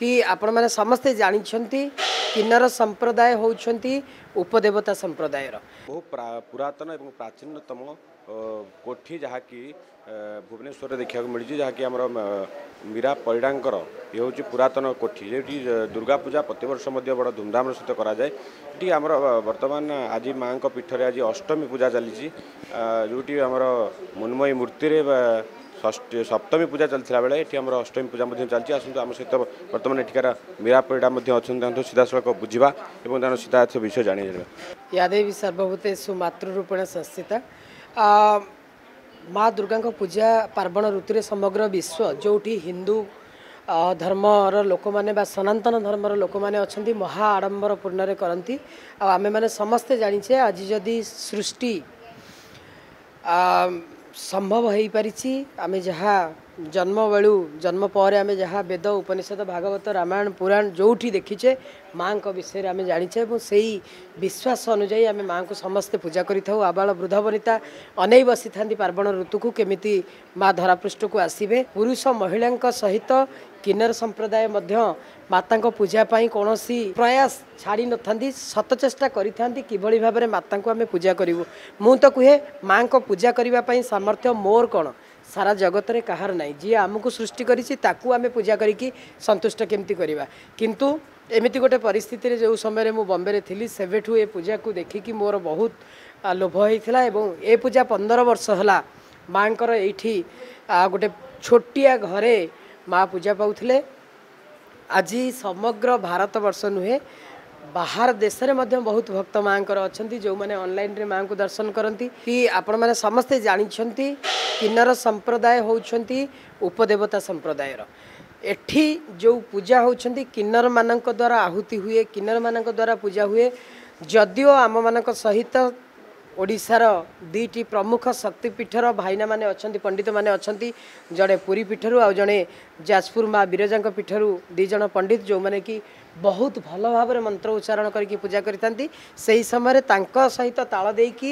कि आपण आपणे समस्तै जा किनर सम्प्रदाय हौदेवता संप्रदायर बहु पुरन एवं प्राचीनतम कोठी जहाँकि भुवनेश्वर देखाको मिसि जहाँकिम मिरा ये यस्तो पुरातन कोठी जोडि दुर्गा पूजा प्रत्यर्ष बड धुमधाम सहित आम बर्तमान आज अष्टमी पूजा चली चाहिँ जोडिम मुमयी मूर्ति ଷଷ୍ଠୀ ସପ୍ତମୀ ପୂଜା ଚାଲିଥିଲା ବେଳେ ଏଠି ଆମର ଅଷ୍ଟମୀ ପୂଜା ମଧ୍ୟ ଚାଲିଛି ଆସନ୍ତୁ ଆମ ସହିତ ବର୍ତ୍ତମାନ ଏଠିକାର ମୀରାପିଡ଼ା ମଧ୍ୟ ଅଛନ୍ତି ଦେଖନ୍ତୁ ସିଧାସଳଖ ବୁଝିବା ଏବଂ ତାଙ୍କ ସିଧାର୍ଥ ବିଷୟ ଜାଣିଯିବା ୟାଦେବୀ ସର୍ବଭୂତେ ସୁମାତୃରୂପେଣ ସସ୍ମିତା ମା ଦୁର୍ଗାଙ୍କ ପୂଜା ପାର୍ବଣ ଋତୁରେ ସମଗ୍ର ବିଶ୍ୱ ଯେଉଁଠି ହିନ୍ଦୁ ଧର୍ମର ଲୋକମାନେ ବା ସନାତନ ଧର୍ମର ଲୋକମାନେ ଅଛନ୍ତି ମହା ଆଡ଼ମ୍ବର ପୂର୍ଣ୍ଣରେ କରନ୍ତି ଆଉ ଆମେମାନେ ସମସ୍ତେ ଜାଣିଛେ ଆଜି ଯଦି ସୃଷ୍ଟି ସମ୍ଭବ ହୋଇପାରିଛି ଆମେ ଯାହା जन्म बे जन्मे जहाँ वेद उपनिषद भागवत रामायण पुराण जो देखिछे मासयर जानेछ विश्वास अनुजा आँको समस्त पूजा गरिब वृद्ध बनिता अनै बसिथा पर्वण ऋतुको के धरापृको आसे पुरुष महिला किनर सम्प्रदाय माता पूजापी प्रयास छाडिन सत चेष्टा गरिभर माता पूजा म तहे मा पूजा सामर्थ्य मोर कन् সারা জগতরে কাহার নাই যে আমাকে সৃষ্টি করেছি তাকে আমি পূজা করিকি সন্তুষ্ট কেমতি করা কিন্তু এমিতি গোটে পরিস্থিতিরে যে সময় মু বম্বে লি সেবেঠু এ পূজাকে দেখিকি মোর বহুত লোভ হয়েছিল এবং এ পূজা পনেরো বর্ষ হলা মাঙ্কর এইটি গোটে ছোটিয়া ঘরে মা পূজা পাওলে আজি সমগ্র ভারতবর্ষ নুহে ବାହାର ଦେଶରେ ମଧ୍ୟ ବହୁତ ଭକ୍ତ ମାଆଙ୍କର ଅଛନ୍ତି ଯେଉଁମାନେ ଅନଲାଇନ୍ରେ ମାଆଙ୍କୁ ଦର୍ଶନ କରନ୍ତି କି ଆପଣମାନେ ସମସ୍ତେ ଜାଣିଛନ୍ତି କିନ୍ନର ସମ୍ପ୍ରଦାୟ ହେଉଛନ୍ତି ଉପଦେବତା ସମ୍ପ୍ରଦାୟର ଏଠି ଯେଉଁ ପୂଜା ହେଉଛନ୍ତି କିନ୍ନରମାନଙ୍କ ଦ୍ୱାରା ଆହୁତି ହୁଏ କିନ୍ନରମାନଙ୍କ ଦ୍ୱାରା ପୂଜା ହୁଏ ଯଦିଓ ଆମମାନଙ୍କ ସହିତ ଓଡ଼ିଶାର ଦୁଇଟି ପ୍ରମୁଖ ଶକ୍ତିପୀଠର ଭାଇନାମାନେ ଅଛନ୍ତି ପଣ୍ଡିତମାନେ ଅଛନ୍ତି ଜଣେ ପୁରୀ ପୀଠରୁ ଆଉ ଜଣେ ଯାଜପୁର ମା ବିରଜାଙ୍କ ପୀଠରୁ ଦୁଇ ଜଣ ପଣ୍ଡିତ ଯେଉଁମାନେ କି ବହୁତ ଭଲ ଭାବରେ ମନ୍ତ୍ର ଉଚ୍ଚାରଣ କରିକି ପୂଜା କରିଥାନ୍ତି ସେହି ସମୟରେ ତାଙ୍କ ସହିତ ତାଳ ଦେଇକି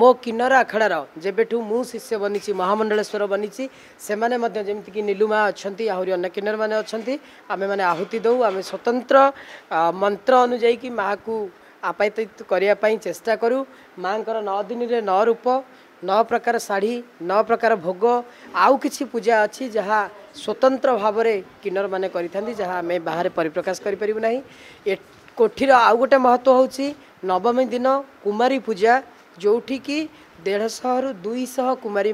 ମୋ କିନ୍ନର ଆଖଡ଼ାର ଯେବେଠୁ ମୁଁ ଶିଷ୍ୟ ବନିଛି ମହାମଣ୍ଡଳେଶ୍ୱର ବନିଛି ସେମାନେ ମଧ୍ୟ ଯେମିତିକି ନିଲୁମା ଅଛନ୍ତି ଆହୁରି ଅନ୍ୟ କିନ୍ନରମାନେ ଅଛନ୍ତି ଆମେମାନେ ଆହୁତି ଦେଉ ଆମେ ସ୍ୱତନ୍ତ୍ର ମନ୍ତ୍ର ଅନୁଯାୟୀ କି ମାଆକୁ ଆପାୟିତ କରିବା ପାଇଁ ଚେଷ୍ଟା କରୁ ମାଆଙ୍କର ନଅ ଦିନରେ ନଅ ରୂପ ନଅ ପ୍ରକାର ଶାଢ଼ୀ ନଅ ପ୍ରକାର ଭୋଗ ଆଉ କିଛି ପୂଜା ଅଛି ଯାହା ସ୍ୱତନ୍ତ୍ର ଭାବରେ କିନ୍ନରମାନେ କରିଥାନ୍ତି ଯାହା ଆମେ ବାହାରେ ପରିପ୍ରକାଶ କରିପାରିବୁ ନାହିଁ ଏ କୋଠିର ଆଉ ଗୋଟେ ମହତ୍ତ୍ୱ ହେଉଛି ନବମୀ ଦିନ କୁମାରୀ ପୂଜା ଯେଉଁଠିକି ଦେଢ଼ଶହରୁ ଦୁଇଶହ କୁମାରୀ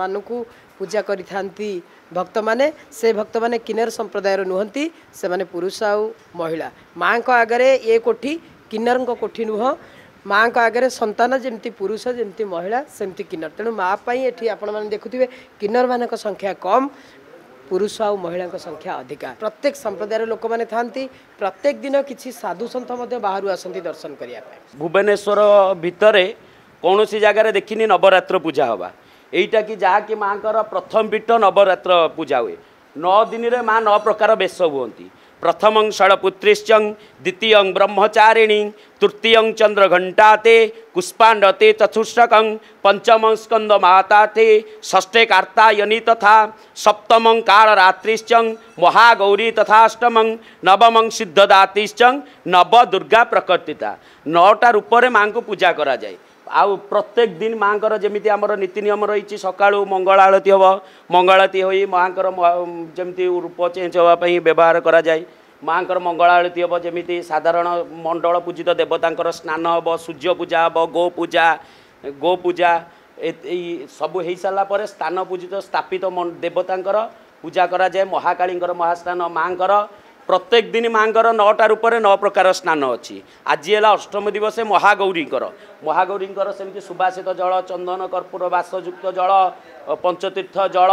ମାନଙ୍କୁ ପୂଜା କରିଥାନ୍ତି ଭକ୍ତମାନେ ସେ ଭକ୍ତମାନେ କିନ୍ନର ସମ୍ପ୍ରଦାୟର ନୁହନ୍ତି ସେମାନେ ପୁରୁଷ ଆଉ ମହିଳା ମାଆଙ୍କ ଆଗରେ ଏ କୋଠି କିନ୍ନରଙ୍କ କୋଠି ନୁହଁ ମାଆଙ୍କ ଆଗରେ ସନ୍ତାନ ଯେମିତି ପୁରୁଷ ଯେମିତି ମହିଳା ସେମିତି କିନ୍ନର ତେଣୁ ମା ପାଇଁ ଏଠି ଆପଣମାନେ ଦେଖୁଥିବେ କିନ୍ନରମାନଙ୍କ ସଂଖ୍ୟା କମ୍ ପୁରୁଷ ଆଉ ମହିଳାଙ୍କ ସଂଖ୍ୟା ଅଧିକା ପ୍ରତ୍ୟେକ ସମ୍ପ୍ରଦାୟର ଲୋକମାନେ ଥାନ୍ତି ପ୍ରତ୍ୟେକ ଦିନ କିଛି ସାଧୁସନ୍ଥ ମଧ୍ୟ ବାହାରୁ ଆସନ୍ତି ଦର୍ଶନ କରିବା ପାଇଁ ଭୁବନେଶ୍ୱର ଭିତରେ କୌଣସି ଜାଗାରେ ଦେଖିନି ନବରାତ୍ର ପୂଜା ହେବା ଏଇଟା କି ଯାହାକି ମାଆଙ୍କର ପ୍ରଥମ ପୀଠ ନବରାତ୍ର ପୂଜା ହୁଏ ନଅ ଦିନରେ ମା ନଅ ପ୍ରକାର ବେଶ ହୁଅନ୍ତି प्रथमं षडपुत्रिश्चं द्वितीयं ब्रह्मचारिणी तृतीयं चन्द्रघण्टाते पुष्पाण्डते चतुष्टकं पञ्चमं ते षष्ठे कार्तायनी तथा सप्तमं कालरात्रिश्चं महागौरी तथा अष्टमं नवमं सिद्धदातिश्चं नवदुर्गा प्रकर्तिता नौटा रूपरे माङ्को पूजा କରାଯାଏ ଆଉ ପ୍ରତ୍ୟେକ ଦିନ ମାଆଙ୍କର ଯେମିତି ଆମର ନୀତିନିୟମ ରହିଛି ସକାଳୁ ମଙ୍ଗଳ ଆଳତୀ ହେବ ମଙ୍ଗଳ ଆଳତୀ ହୋଇ ମାଆଙ୍କର ଯେମିତି ରୂପ ଚେଞ୍ଜ ହେବା ପାଇଁ ବ୍ୟବହାର କରାଯାଏ ମାଆଙ୍କର ମଙ୍ଗଳ ଆଳତୀ ହେବ ଯେମିତି ସାଧାରଣ ମଣ୍ଡଳ ପୂଜିତ ଦେବତାଙ୍କର ସ୍ନାନ ହେବ ସୂର୍ଯ୍ୟ ପୂଜା ହେବ ଗୋ ପୂଜା ଗୋ ପୂଜା ଏଇ ସବୁ ହେଇସାରିଲା ପରେ ସ୍ଥାନ ପୂଜିତ ସ୍ଥାପିତ ଦେବତାଙ୍କର ପୂଜା କରାଯାଏ ମହାକାଳୀଙ୍କର ମହାସ୍ଥାନ ମାଆଙ୍କର ପ୍ରତ୍ୟେକ ଦିନ ମାଆଙ୍କର ନଅଟା ରୂପରେ ନଅ ପ୍ରକାର ସ୍ନାନ ଅଛି ଆଜି ହେଲା ଅଷ୍ଟମ ଦିବସ ମହାଗୌରୀଙ୍କର ମହାଗୌରୀଙ୍କର ସେମିତି ସୁବାସିତ ଜଳ ଚନ୍ଦନ କର୍ପୂର ବାସଯୁକ୍ତ ଜଳ ପଞ୍ଚତୀର୍ଥ ଜଳ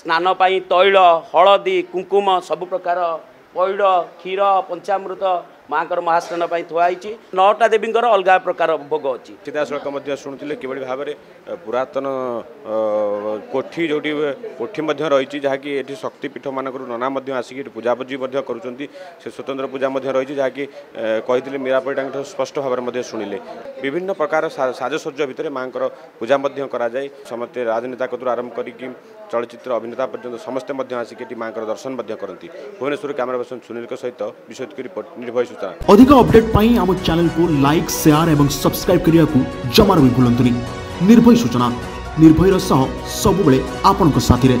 ସ୍ନାନ ପାଇଁ ତୈଳ ହଳଦୀ କୁଙ୍କୁମ ସବୁ ପ୍ରକାର ପଇଡ଼ କ୍ଷୀର ପଞ୍ଚାମୃତ माहास्न पै ठुवाइ नौटा देवीको अलगा प्रकार भोग असलको शुल्ले किभरि भावर पुरातन कोठी जोडि कोठी रहे पूजापूजी गरुन्छ स्वतन्त्र पूजा रहे मिरापरिडा स्पष्ट भावरे विभिन्न प्रकार साजसज्ज भित्र माँको पूजा समसे राजनीता कतु आरंभ गरिक चलचित्र अभिनेता पर्य समे आसिक माँको दर्शन भुवनेश्वर क्यमेरा पर्सन सुनको सहित विशेष गरी निर्भयसु অধিক আপডেট পাই আমো চ্যানেল কো লাইক শেয়ার এবং সাবস্ক্রাইব করিয়া কো জমারবি ভুলন্তিনি নির্ভয় সূচনা নির্ভয়ৰ সহ সবোৱে আপোনক সাথীৰে